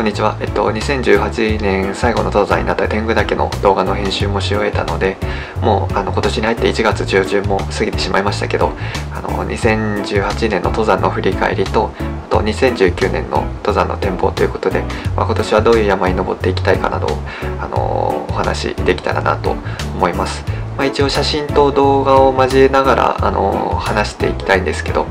こんにちは。えっと、2018年最後の登山になった天狗岳の動画の編集もし終えたので、もうあの今年に入って1月中旬も過ぎてしまいましたけど、あの2018年の登山の振り返りと、あと2019年の登山の展望ということで、まあ、今年はどういう山に登っていきたいかなどを、あのお話できたらなと思います。まあ、一応写真と動画を交えながら、あの話していきたいんですけど、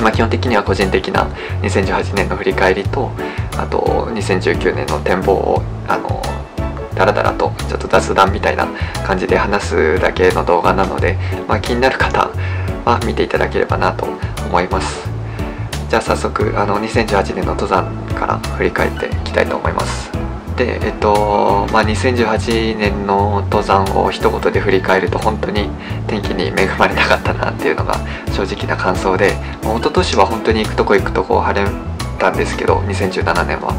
まあ、基本的には個人的な2018年の振り返りとあと2019年の展望をあのだらだらとちょっと雑談みたいな感じで話すだけの動画なので、まあ、気になる方は見ていただければなと思います。じゃあ早速あの2018年の登山から振り返っていきたいと思います。でえっとまあ2018年の登山を一言で振り返ると本当に天気に恵まれなかったなっていうのが正直な感想で一昨年は本当に行くとこ行くとこ晴れたんですけど2017年は。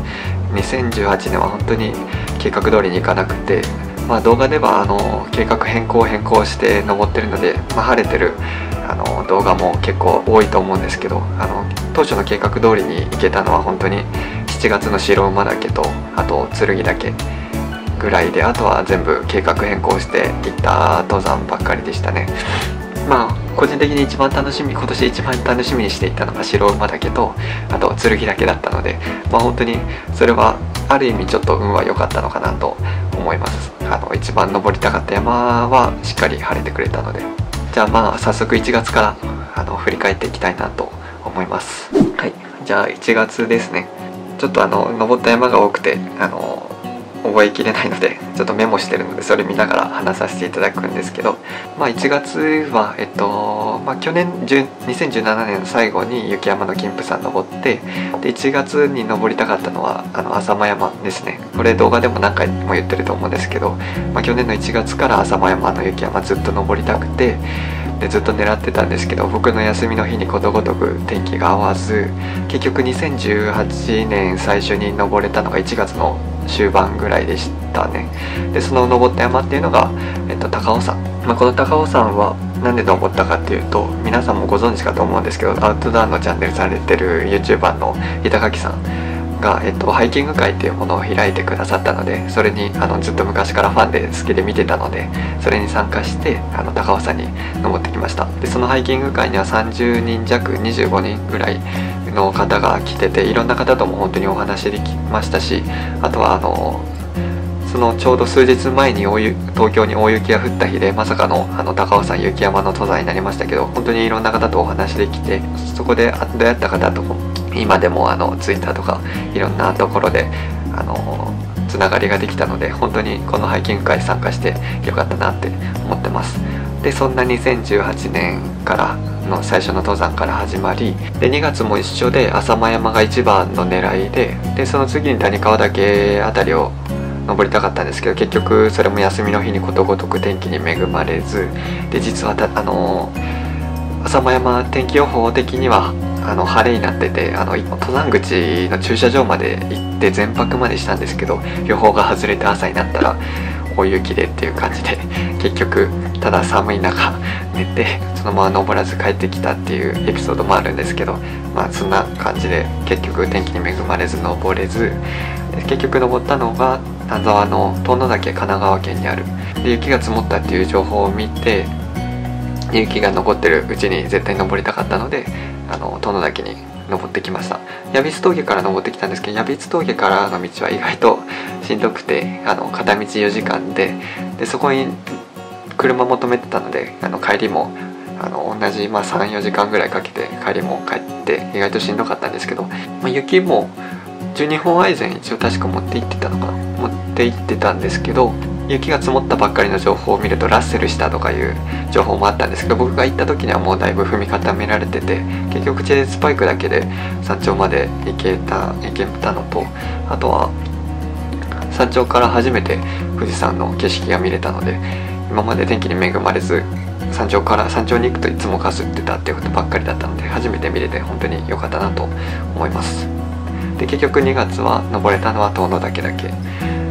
2018年は本当に計画通りに行かなくてまあ動画ではあの計画変更変更して登ってるので、まあ、晴れてるあの動画も結構多いと思うんですけどあの当初の計画通りに行けたのは本当に7月の白馬岳とあと剣岳ぐらいであとは全部計画変更していった登山ばっかりでしたね。まあ個人的に一番楽しみ今年一番楽しみにしていたのが白馬岳とあと剣岳だったのでまあ本当にそれはある意味ちょっと運は良かったのかなと思います。あの一番登りたかった山はしっかり晴れてくれたので。じゃあまあ早速1月からあの振り返っていきたいなと思います。はい。じゃあ1月ですね。ちょっとあの登った山が多くてあの覚えきれないのでちょっとメモしてるのでそれ見ながら話させていただくんですけど、まあ、1月は、えっとまあ、去年2017年最後に雪山の金峰山登ってで1月に登りたかったのはあの浅間山ですね。これ動画でも何回も言ってると思うんですけど、まあ、去年の1月から浅間山の雪山ずっと登りたくてでずっと狙ってたんですけど僕の休みの日にことごとく天気が合わず結局2018年最初に登れたのが1月の終盤ぐらいでしたね。でその登った山っていうのが、えっと、高尾山、まあ、この高尾山は何で登ったかっていうと皆さんもご存知かと思うんですけどアウトドアのチャンネルされてる YouTuber の板垣さんが、えっと、ハイキング会っていうものを開いてくださったのでそれにあのずっと昔からファンで好きで見てたのでそれに参加してあの高尾山に登ってきました。でそのハイキング会には30人弱25人ぐらいの方が来てていろんな方とも本当にお話できましたしあとはあのそのちょうど数日前に東京に大雪が降った日でまさかのあの高尾山雪山の登山になりましたけど本当にいろんな方とお話できてそこで出会った方と今でもあの Twitter とかいろんなところであのつながりができたので本当にこのハイキング会参加してよかったなって思ってます。でそんな2018年からの最初の登山から始まりで2月も一緒で浅間山が一番の狙いででその次に谷川岳辺りを登りたかったんですけど結局それも休みの日にことごとく天気に恵まれずで実はあの浅間山天気予報的にはあの晴れになっててあの登山口の駐車場まで行って全泊までしたんですけど予報が外れて朝になったら大雪でっていう感じで 結局ただ寒い中寝てそのまま登らず帰ってきたっていうエピソードもあるんですけどまあそんな感じで結局天気に恵まれず登れず結局登ったのが丹沢の遠野岳神奈川県にある。で雪が積もったっていう情報を見て雪が残ってるうちに絶対登りたかったのであの遠野岳に登ってきました。矢櫃峠から登ってきたんですけど矢櫃峠からの道は意外としんどくてあの片道4時間ででそこに車も止めてたのであの帰りもあの同じ、まあ、34時間ぐらいかけて帰りも帰って意外としんどかったんですけど、まあ、雪も12本アイゼン一応確か持って行ってたのかな？持って行ってたんですけど雪が積もったばっかりの情報を見るとラッセルしたとかいう情報もあったんですけど僕が行った時にはもうだいぶ踏み固められてて結局チェーンスパイクだけで山頂まで行けた行けたのとあとは山頂から初めて富士山の景色が見れたので今まで天気に恵まれず山頂から山頂に行くといつもかすってたっていうことばっかりだったので初めて見れて本当に良かったなと思います。で結局2月は登れたのは遠野岳だけ。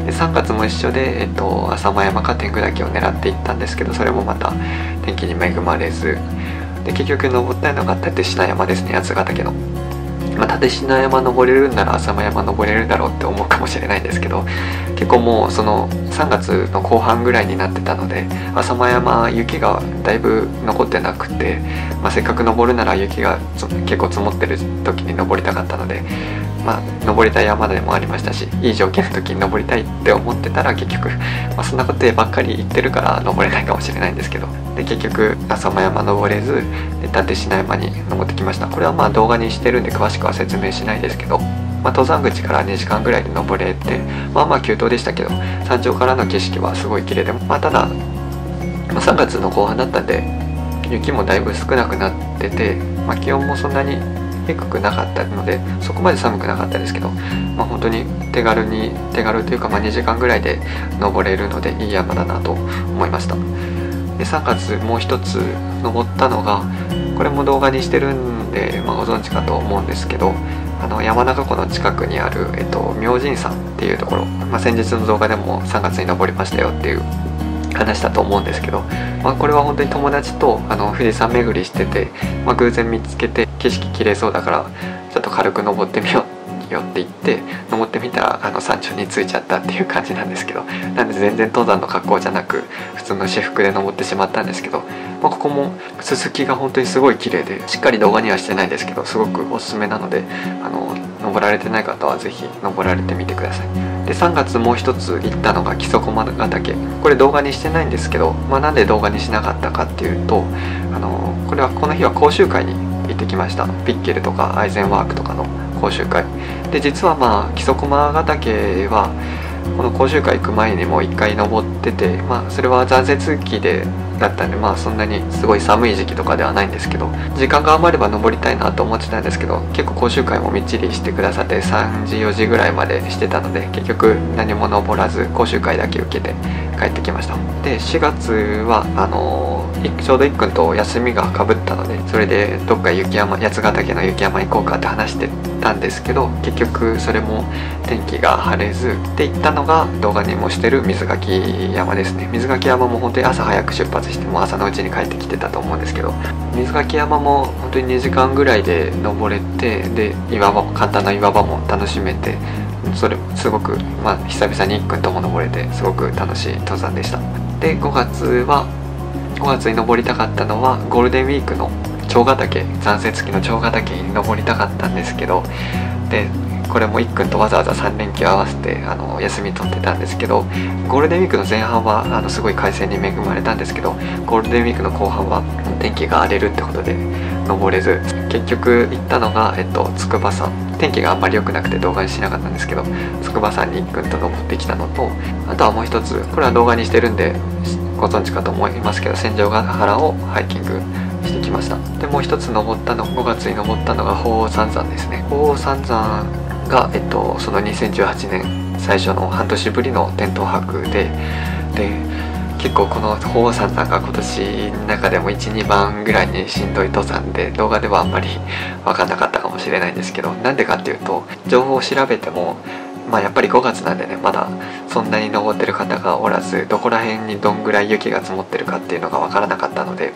で3月も一緒で、えっと、浅間山か天狗岳を狙っていったんですけどそれもまた天気に恵まれず。で結局登ったのが立品山ですね八ヶ岳の。まあ、立科山登れるんなら浅間山登れるだろうって思うかもしれないんですけど結構もうその3月の後半ぐらいになってたので浅間山雪がだいぶ残ってなくて、まあ、せっかく登るなら雪が結構積もってる時に登りたかったので、まあ、登りたい山でもありましたしいい条件の時に登りたいって思ってたら結局、まあ、そんなことばっかり言ってるから登れないかもしれないんですけどで結局浅間山登れずで立科山に登ってきました。これはまあ動画にしてるんで詳しくは説明しないですけどまあ、登山口から2時間ぐらいで登れてまあまあ急登でしたけど山頂からの景色はすごい綺麗で、まあ、ただ、まあ、3月の後半だったんで雪もだいぶ少なくなってて、まあ、気温もそんなに低くなかったのでそこまで寒くなかったですけど、まあ、本当に手軽に手軽というか、まあ、2時間ぐらいで登れるのでいい山だなと思いました。で3月もう一つ登ったのがこれも動画にしてるんで、まあ、ご存知かと思うんですけどあの山中湖の近くにある、えっと、明神山っていうところ、まあ、先日の動画でも3月に登りましたよっていう話だと思うんですけど、まあ、これは本当に友達とあの富士山巡りしてて、まあ、偶然見つけて景色綺麗そうだからちょっと軽く登ってみようよって言って登ってみたらあの山頂に着いちゃったっていう感じなんですけどなんで全然登山の格好じゃなく普通の私服で登ってしまったんですけど、まあ、ここもススキが本当にすごい綺麗でしっかり動画にはしてないですけどすごくおすすめなのであの登られてない方は是非登られてみてください。で3月もう一つ行ったのが木曽駒ヶ岳。これ動画にしてないんですけど、まあ、なんで動画にしなかったかっていうとあのこれはこの日は講習会に行ってきました。ピッケルとかアイゼンワークとかの講習会。で実はまあ木曽駒ヶ岳はこの講習会行く前にもう1回登っててまあそれは残雪期でだったんでまあそんなにすごい寒い時期とかではないんですけど時間が余れば登りたいなと思ってたんですけど結構講習会もみっちりしてくださって3時4時ぐらいまでしてたので結局何も登らず講習会だけ受けて帰ってきました。で4月はあのちょうどいっくんと休みがかぶったのでそれでどっか雪山八ヶ岳の雪山行こうかって話してたんですけど結局それも天気が晴れずって言ったのが動画にもしてる水垣山ですね。水垣山も本当に朝早く出発しても朝のうちに帰ってきてたと思うんですけど水垣山も本当に2時間ぐらいで登れてで岩場簡単な岩場も楽しめてそれすごく、まあ、久々に一くんとも登れてすごく楽しい登山でした。で5月は5月に登りたかったのはゴールデンウィークの長ヶ岳残雪期の長ヶ岳に登りたかったんですけどでこれもいっくんとわざわざ3連休合わせてあの休み取ってたんですけどゴールデンウィークの前半はあのすごい快晴に恵まれたんですけどゴールデンウィークの後半は天気が荒れるってことで登れず。結局行ったのが、えっと、筑波山。天気があんまり良くなくて動画にしなかったんですけど筑波山にいっくんと登ってきたのとあとはもう一つこれは動画にしてるんでご存知かと思いますけど戦場ヶ原をハイキングしてきましたでもう一つ登ったの5月に登ったのが鳳凰三山ですね鳳凰三山が、えっと、その2018年最初の半年ぶりのテント泊でで結構この鳳凰山さんが今年の中でも12番ぐらいにしんどい登山で動画ではあんまり分かんなかったかもしれないんですけどなんでかっていうと情報を調べてもまあやっぱり5月なんでねまだそんなに登ってる方がおらずどこら辺にどんぐらい雪が積もってるかっていうのが分からなかったので、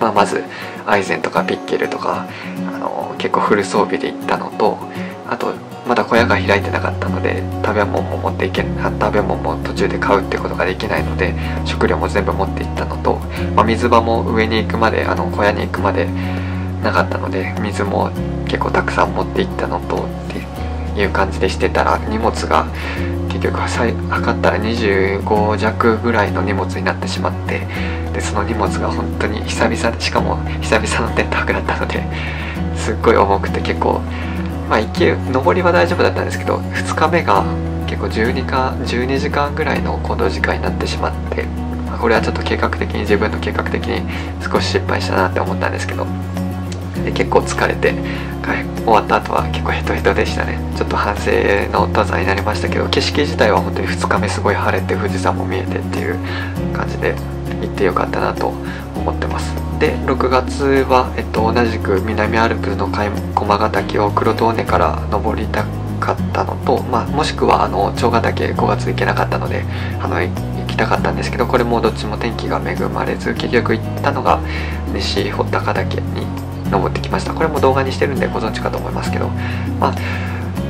まあ、まずアイゼンとかピッケルとかあの結構フル装備で行ったのとあとまだ小屋が開いてなかったので食べ物も持っていけ食べ物も途中で買うってことができないので食料も全部持っていったのと、まあ、水場も上に行くまであの小屋に行くまでなかったので水も結構たくさん持っていったのという感じでしてたら荷物が結局測ったら25弱ぐらいの荷物になってしまってでその荷物が本当に久々しかも久々のテント泊だったのですっごい重くて結構まあ行き上りは大丈夫だったんですけど2日目が結構12か12時間ぐらいの行動時間になってしまって、あ、これはちょっと計画的に自分の計画的に少し失敗したなって思ったんですけどで結構疲れて終わった後は結構ヘトヘトでしたね。ちょっと反省の登山になりましたけど景色自体は本当に2日目すごい晴れて富士山も見えてっていう感じで行ってよかったなと思ってます。で6月は、えっと、同じく南アルプスの駒ヶ岳を黒塔根から登りたかったのと、まあ、もしくはあの長ヶ岳5月行けなかったのであの行きたかったんですけどこれもどっちも天気が恵まれず結局行ったのが西穂高岳に登ってきました。これも動画にしてるんでご存知かと思いますけど。まあ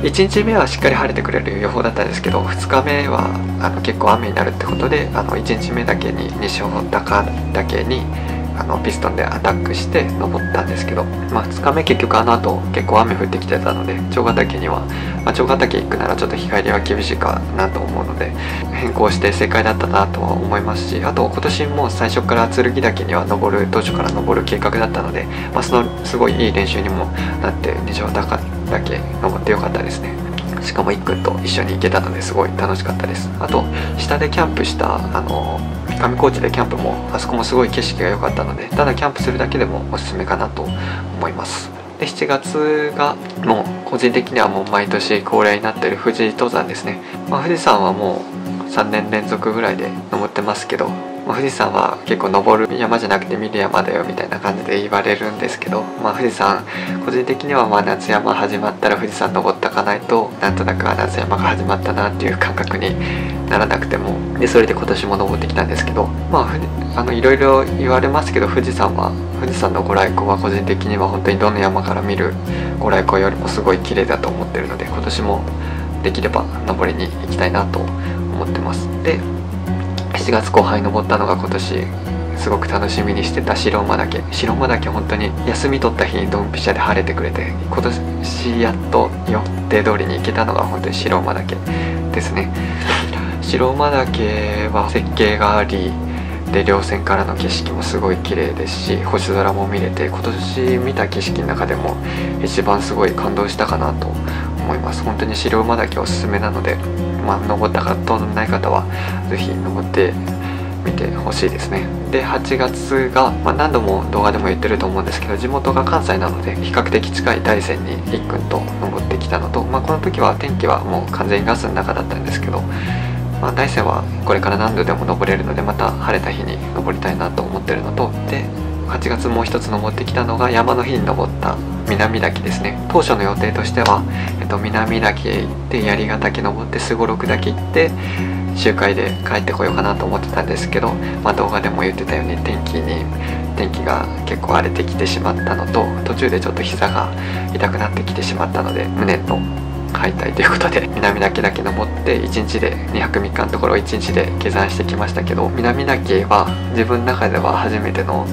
1日目はしっかり晴れてくれる予報だったんですけど2日目はあの結構雨になるってことであの1日目だけに西穂高岳にあのピストンでアタックして登ったんですけど、まあ、2日目結局あの後結構雨降ってきてたので長ヶ岳には、まあ、長ヶ岳行くならちょっと日帰りは厳しいかなと思うので変更して正解だったなとは思いますしあと今年も最初から剣岳には登る当初から登る計画だったので、まあ、そのすごいいい練習にもなって二条高岳登ってよかったですね。しかもいっくんと一緒に行けたのですごい楽しかったです。あと下でキャンプしたあの上高地でキャンプもあそこもすごい景色が良かったのでただキャンプするだけでもおすすめかなと思います。で7月がもう個人的にはもう毎年恒例になってる富士登山ですね、まあ、富士山はもう3年連続ぐらいで登ってますけど、富士山は結構登る山じゃなくて見る山だよみたいな感じで言われるんですけど、まあ、富士山個人的にはまあ夏山始まったら富士山登ったかないとなんとなく夏山が始まったなっていう感覚にならなくてもでそれで今年も登ってきたんですけどまああのいろいろ言われますけど富士山は富士山のご来光は個人的には本当にどの山から見るご来光よりもすごい綺麗だと思ってるので今年もできれば登りに行きたいなと思ってます。で7月後半に登ったのが今年すごく楽しみにしてた白馬岳。白馬岳本当に休み取った日にドンピシャで晴れてくれて今年やっと予定通りに行けたのが本当に白馬岳ですね。白馬岳は設計がありで稜線からの景色もすごい綺麗ですし星空も見れて今年見た景色の中でも一番すごい感動したかなと思います。本当に白馬岳おすすめなのでまあ、登ったことのない方は是非登ってみてほしいですね。で8月が、まあ、何度も動画でも言ってると思うんですけど地元が関西なので比較的近い大山にいっくんと登ってきたのと、まあ、この時は天気はもう完全にガスの中だったんですけど、まあ、大山はこれから何度でも登れるのでまた晴れた日に登りたいなと思ってるのとで8月もう一つ登ってきたのが山の日に登った南岳ですね。当初の予定としては、えっと、南岳へ行って槍ヶ岳登ってすごろく岳行って集会で帰ってこようかなと思ってたんですけど、まあ、動画でも言ってたように天気に天気が結構荒れてきてしまったのと途中でちょっと膝が痛くなってきてしまったので無念の敗退ということで南岳だけ登って1日で2泊3日のところを1日で下山してきましたけど南岳は自分の中では初めての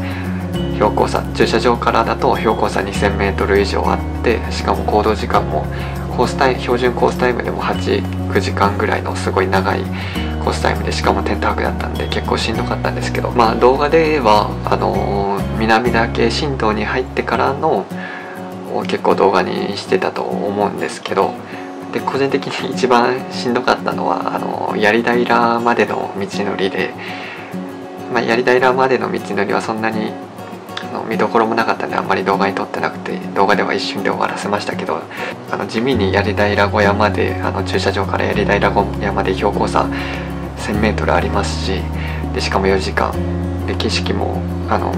標高差駐車場からだと標高差 2000m 以上あってしかも行動時間もコースタイ標準コースタイムでも89時間ぐらいのすごい長いコースタイムでしかもテント泊だったんで結構しんどかったんですけどまあ動画ではあのー、南岳新道に入ってからの結構動画にしてたと思うんですけどで個人的に一番しんどかったのはあの槍平までの道のりで、まあ、槍平までの道のりはそんなにあの見どころもなかったんであんまり動画に撮ってなくて動画では一瞬で終わらせましたけどあの地味に槍平小屋まであの駐車場から槍平小屋まで標高差 1000m ありますしでしかも4時間。で景色もあの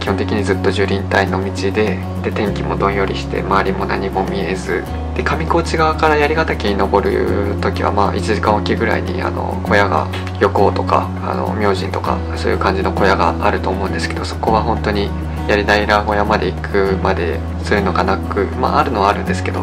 基本的にずっと樹林帯の道でで天気もどんよりして周りも何も見えずで上高地側から槍ヶ岳に登る時はまあ1時間おきぐらいにあの小屋が横とかあの明神とかそういう感じの小屋があると思うんですけどそこは本当に槍平小屋まで行くまでそういうのがなくまああるのはあるんですけど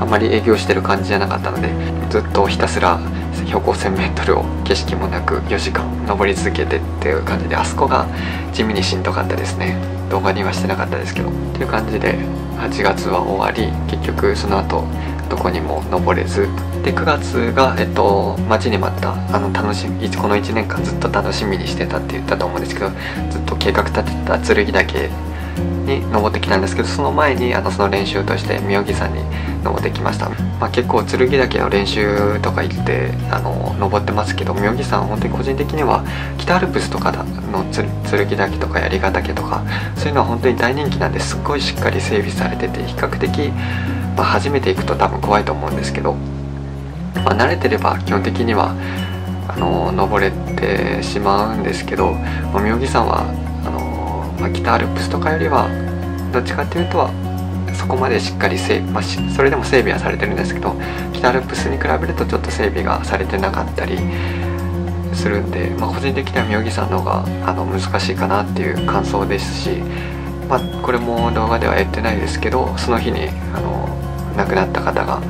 あんまり営業してる感じじゃなかったのでずっとひたすら標高 1000m を景色もなく4時間登り続けてっていう感じであそこが地味にしんどかったですね。動画にはしてなかったですけどっていう感じで8月は終わり結局その後どこにも登れず。で9月が、えっと、待ちに待ったあの楽しみこの1年間ずっと楽しみにしてたって言ったと思うんですけどずっと計画立てた剣岳に登ってきたんですけどその前にあのその練習として妙義山に登ってきました、まあ、結構剣岳の練習とか行ってあの登ってますけど妙義山本当に個人的には北アルプスとかの剣岳とか槍ヶ岳とかそういうのは本当に大人気なんですっごいしっかり整備されてて比較的、まあ、初めて行くと多分怖いと思うんですけど、まあ、慣れてれば基本的にはあの登れてしまうんですけど、妙義山は北アルプスとかよりはどっちかっていうとはそこまでしっかり整備、まあ、それでも整備はされてるんですけど北アルプスに比べるとちょっと整備がされてなかったりするんで、まあ、個人的には妙義山の方があの難しいかなっていう感想ですしまあ、これも動画では言ってないですけどその日にあの亡くなった方が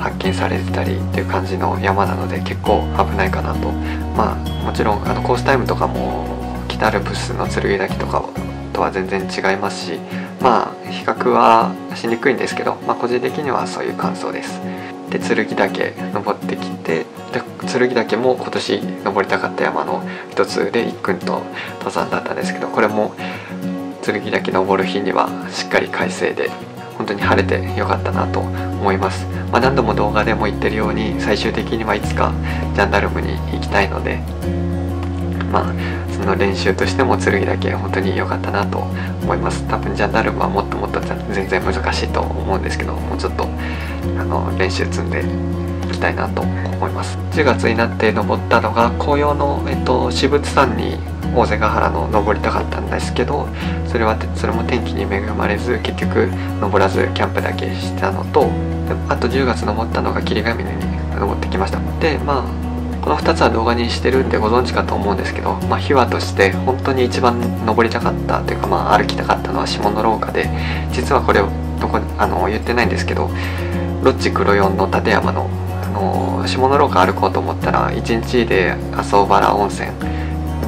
発見されてたりっていう感じの山なので結構危ないかなと。まあもちろんあのコースタイムとかも北アルプスの剣岳とかとは全然違いますしまあ比較はしにくいんですけど、まあ、個人的にはそういう感想です。で剣岳登ってきてで剣岳も今年登りたかった山の一つで一訓と登山だったんですけどこれも剣岳登る日にはしっかり快晴で本当に晴れてよかったなと思います、まあ、何度も動画でも言ってるように最終的にはいつかジャンダルムに行きたいのでまあその練習としても剣岳本当に良かったなと思います。多分ジャンダルムはもっともっと全然難しいと思うんですけどもうちょっとあの練習積んでいきたいなと思います。10月になって登ったのが紅葉の、えっと、私物山に大瀬ヶ原の登りたかったんですけどそれはそれも天気に恵まれず結局登らずキャンプだけしたのとあと10月登ったのが霧ヶ峰に登ってきました。でまあこの2つは動画にしてるんでご存知かと思うんですけど、まあ、秘話として本当に一番登りたかったというか、まあ、歩きたかったのは下の廊下で実はこれをどこあの言ってないんですけどロッチ黒四の立山のあの下の廊下歩こうと思ったら1日で麻生原温泉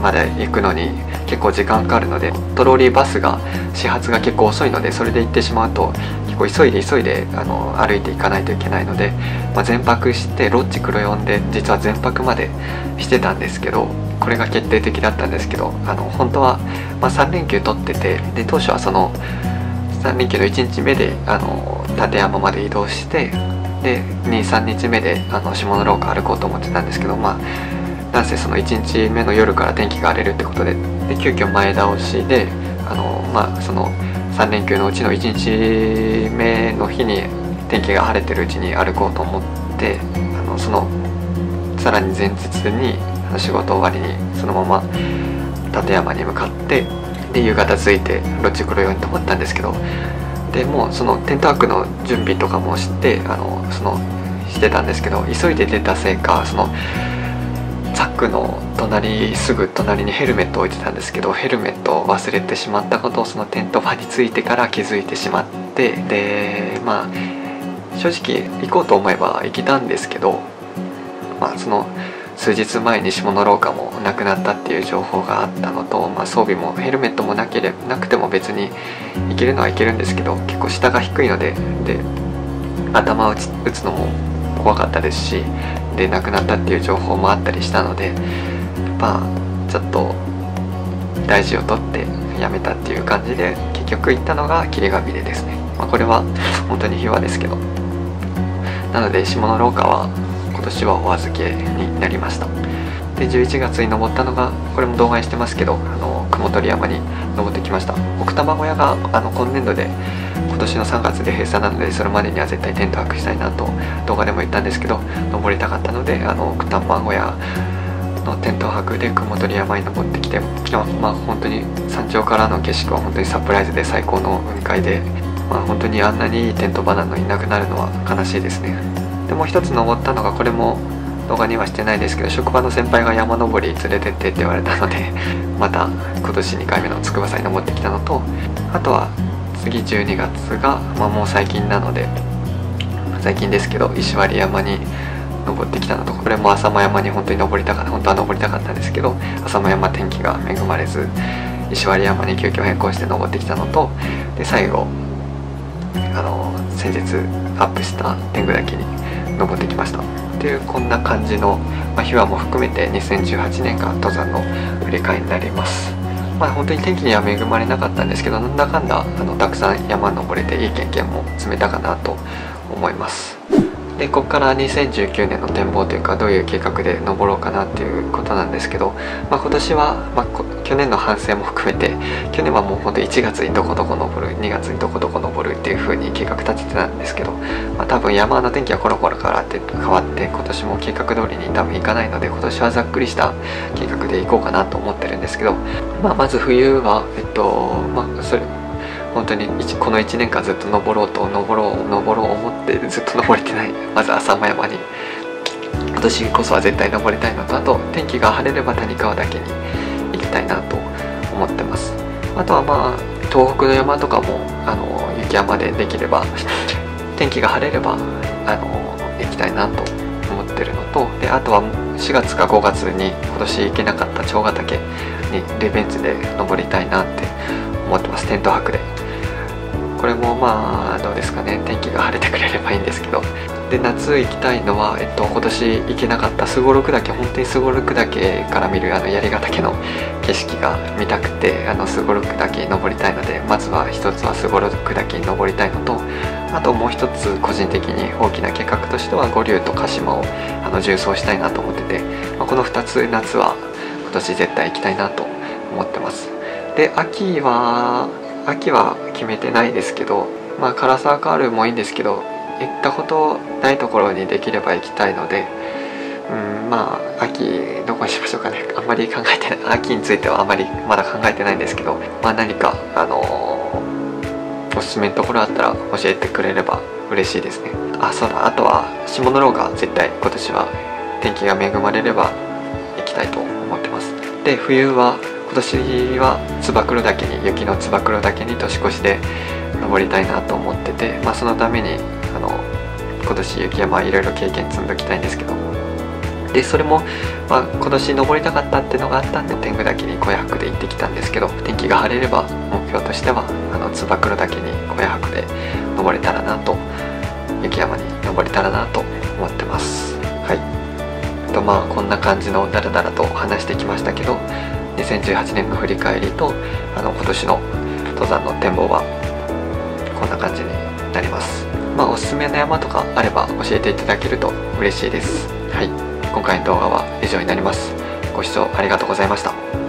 まで行くのに結構時間かかるのでトローリーバスが始発が結構遅いのでそれで行ってしまうと構急いで急いであの歩いていかないといけないので、まあ、全泊してロッチ黒4で実は全泊までしてたんですけどこれが決定的だったんですけどあの本当は、まあ、3連休取っててで当初はその3連休の1日目であの立山まで移動してで23日目であの下の廊下歩こうと思ってたんですけどまあなんせその1日目の夜から天気が荒れるってことでで急遽前倒しであのまあその3連休のうちの1日目の日に天気が晴れてるうちに歩こうと思ってあのそのさらに前日に仕事終わりにそのまま立山に向かってで夕方着いてロッジ黒ように泊まったんですけどでもうそのテントワークの準備とかもしてあのそのしてたんですけど急いで出たせいかそのザックの隣すぐ隣にヘルメットを置いてたんですけどヘルメットを忘れてしまったことをそのテント場に着いてから気づいてしまってでまあ正直行こうと思えば行けたんですけどまあその数日前に下の廊下もなくなったっていう情報があったのと、まあ、装備もヘルメットもなければなくても別に行けるのは行けるんですけど結構下が低いのでで頭を打つのも怖かったですしで亡くなったっていう情報もあったりしたのでまあちょっと大事をとってやめたっていう感じで結局行ったのが霧ヶ峰ですね、まあ、これは本当に秘話ですけど。なので下の廊下は今年はお預けになりました。で11月に登ったのがこれも動画にしてますけどあの雲取山に登ってきました。奥多摩小屋があの今年度で今年の3月で閉鎖なのでそれまでには絶対テント泊したいなと動画でも言ったんですけど登りたかったのであの奥多摩小屋のテント泊で雲取山に登ってきて昨日まあ本当に山頂からの景色は本当にサプライズで最高の雲海で、まあ、本当にあんなにいいテント場なのになくなるのは悲しいですね。でもう一つ登ったのがこれも動画にはしてないですけど職場の先輩が山登り連れてってって言われたのでまた今年2回目の筑波山に登ってきたのとあとは次12月が、まあ、もう最近なので最近ですけど石割山に登ってきたのと。これも浅間山に本当に登りたかった本当は登りたかったんですけど浅間山天気が恵まれず石割山に急遽変更して登ってきたのとで最後あの先日アップした天狗岳に登ってきました。っていうこんな感じの、まあ、秘話も含めて2018年が登山の振り返りになります。まあ本当に天気には恵まれなかったんですけどなんだかんだあのたくさん山登れていい経験も積めたかなと思います。でここから2019年の展望というかどういう計画で登ろうかなっていうことなんですけど、まあ、今年は、まあ、去年の反省も含めて去年はもうほんと1月にどこどこ登る2月にどこどこ登るっていう風に計画立ててたんですけど、まあ、多分山の天気はコロコロからって変わって今年も計画通りに多分行かないので今年はざっくりした計画で行こうかな思ってるんですけど、まあ、まず冬はえっとまあそれ本当にこの1年間ずっと登ろうと登ろう登ろう思ってずっと登れてないまず浅間山に。今年こそは絶対登りたいのとあと天気が晴れれば谷川岳に行きたいなと思ってます。あとはまあ東北の山とかもあの雪山でできれば天気が晴れればあの行きたいなと思ってるのとであとは4月か5月に今年行けなかった長ヶ岳にリベンジで登りたいなって思ってます。テント泊でこれもまあどうですかね。天気が晴れてくれればいいんですけど。で夏行きたいのは、えっと、今年行けなかったすごろく岳本当にすごろく岳から見るあの槍ヶ岳の景色が見たくてあのすごろく岳に登りたいのでまずは一つはすごろく岳に登りたいのとあともう一つ個人的に大きな計画としては五竜と鹿島をあの縦走したいなと思ってて、まあ、この2つ夏は今年絶対行きたいなと思ってます。で秋は秋は決めてないですけどまあ唐沢カールもいいんですけど行ったことないところにできれば行きたいのでうんまあ秋どこにしましょうかね。あんまり考えてない。秋についてはあんまりまだ考えてないんですけどまあ何かあのー、おすすめのところあったら教えてくれれば嬉しいですね。あそうだ。あとは下のローが絶対今年は天気が恵まれれば行きたいと思ってます。で冬は今年は燕岳に雪の燕岳に年越しで登りたいなと思ってて、まあ、そのためにあの今年雪山いろいろ経験積んできたいんですけど。でそれも、まあ、今年登りたかったっていうのがあったんで天狗岳に小屋泊で行ってきたんですけど天気が晴れれば目標としてはあの燕岳に小屋泊で登れたらなと雪山に登れたらなと思ってます。はい。とまあこんな感じのダラダラと話してきましたけど2018年の振り返りとあの今年の登山の展望はこんな感じになります。まあおすすめの山とかあれば教えていただけると嬉しいです。はい。今回の動画は以上になります。ご視聴ありがとうございました